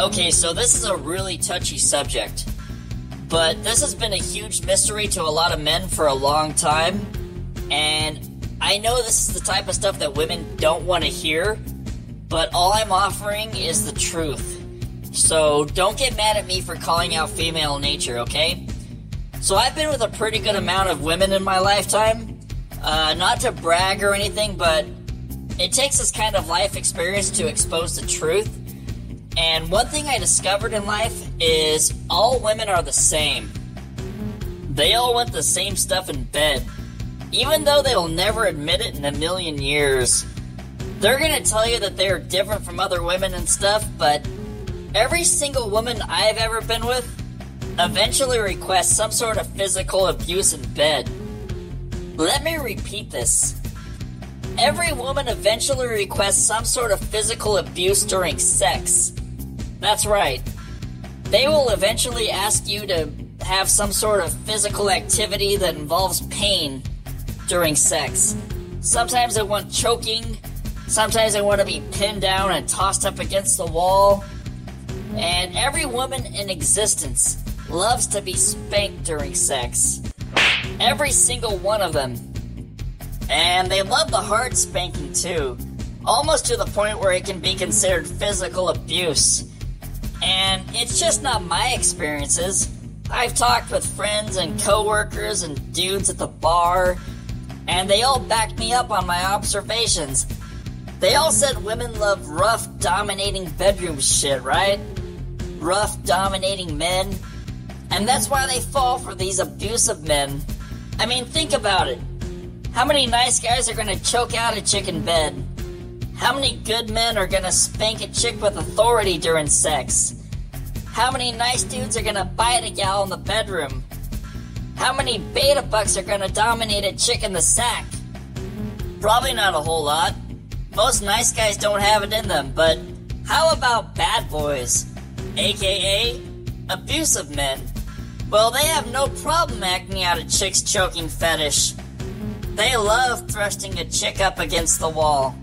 Okay, so this is a really touchy subject, but this has been a huge mystery to a lot of men for a long time, and I know this is the type of stuff that women don't want to hear, but all I'm offering is the truth. So don't get mad at me for calling out female nature, okay? So I've been with a pretty good amount of women in my lifetime. Uh, not to brag or anything, but it takes this kind of life experience to expose the truth. And one thing I discovered in life is all women are the same. They all want the same stuff in bed. Even though they'll never admit it in a million years. They're gonna tell you that they're different from other women and stuff, but every single woman I've ever been with eventually requests some sort of physical abuse in bed. Let me repeat this. Every woman eventually requests some sort of physical abuse during sex. That's right. They will eventually ask you to have some sort of physical activity that involves pain during sex. Sometimes they want choking, sometimes they want to be pinned down and tossed up against the wall. And every woman in existence loves to be spanked during sex. Every single one of them. And they love the hard spanking too. Almost to the point where it can be considered physical abuse. And it's just not my experiences. I've talked with friends and coworkers and dudes at the bar, and they all backed me up on my observations. They all said women love rough, dominating bedroom shit, right? Rough, dominating men. And that's why they fall for these abusive men. I mean, think about it. How many nice guys are gonna choke out a chick in bed? How many good men are gonna spank a chick with authority during sex? How many nice dudes are gonna bite a gal in the bedroom? How many beta bucks are gonna dominate a chick in the sack? Probably not a whole lot. Most nice guys don't have it in them, but how about bad boys? AKA abusive men. Well, they have no problem acting out a chick's choking fetish. They love thrusting a chick up against the wall.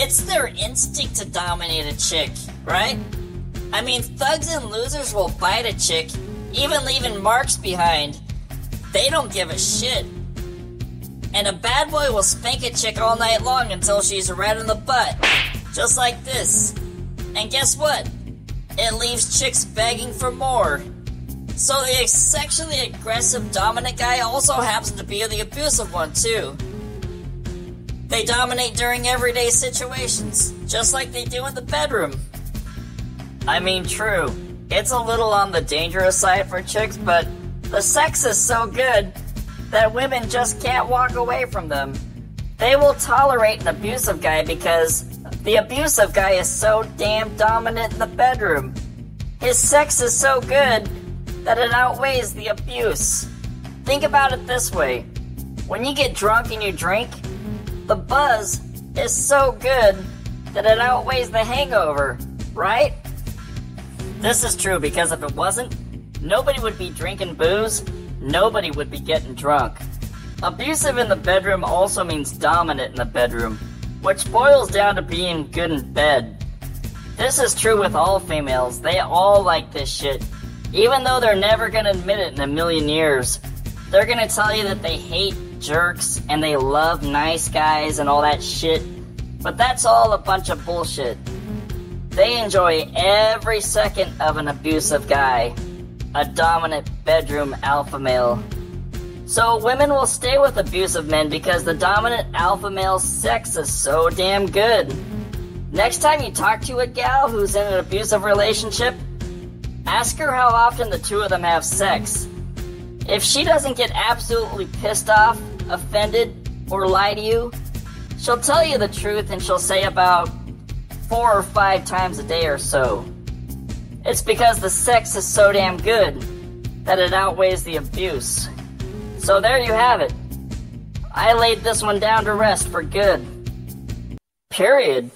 It's their instinct to dominate a chick, right? I mean, thugs and losers will bite a chick, even leaving marks behind. They don't give a shit. And a bad boy will spank a chick all night long until she's red in the butt. Just like this. And guess what? It leaves chicks begging for more. So the sexually aggressive dominant guy also happens to be the abusive one, too. They dominate during everyday situations, just like they do in the bedroom. I mean, true, it's a little on the dangerous side for chicks, but the sex is so good that women just can't walk away from them. They will tolerate an abusive guy because the abusive guy is so damn dominant in the bedroom. His sex is so good that it outweighs the abuse. Think about it this way when you get drunk and you drink, the buzz is so good that it outweighs the hangover, right? This is true because if it wasn't, nobody would be drinking booze, nobody would be getting drunk. Abusive in the bedroom also means dominant in the bedroom, which boils down to being good in bed. This is true with all females, they all like this shit. Even though they're never gonna admit it in a million years, they're gonna tell you that they hate jerks and they love nice guys and all that shit, but that's all a bunch of bullshit. They enjoy every second of an abusive guy, a dominant bedroom alpha male. So women will stay with abusive men because the dominant alpha male sex is so damn good. Next time you talk to a gal who's in an abusive relationship, ask her how often the two of them have sex. If she doesn't get absolutely pissed off, offended, or lie to you, she'll tell you the truth and she'll say about four or five times a day or so. It's because the sex is so damn good that it outweighs the abuse. So there you have it. I laid this one down to rest for good. Period.